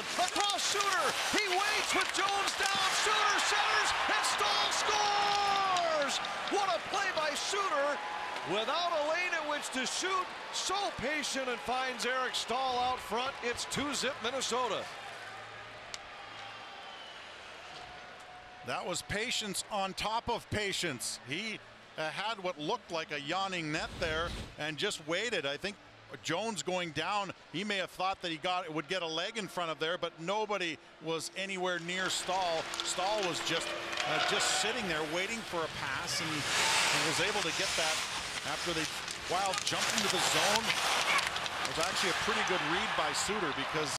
one. Across Suter. He waits with Jones down. Suter centers and Staal scores! What a play by Suter. Without a lane in which to shoot, so patient and finds Eric Staal out front. It's 2-zip Minnesota. That was patience on top of patience. He uh, had what looked like a yawning net there and just waited. I think Jones going down, he may have thought that he got would get a leg in front of there, but nobody was anywhere near Staal. Staal was just uh, just sitting there waiting for a pass, and he was able to get that after they wild jumped into the zone. It was actually a pretty good read by Suter because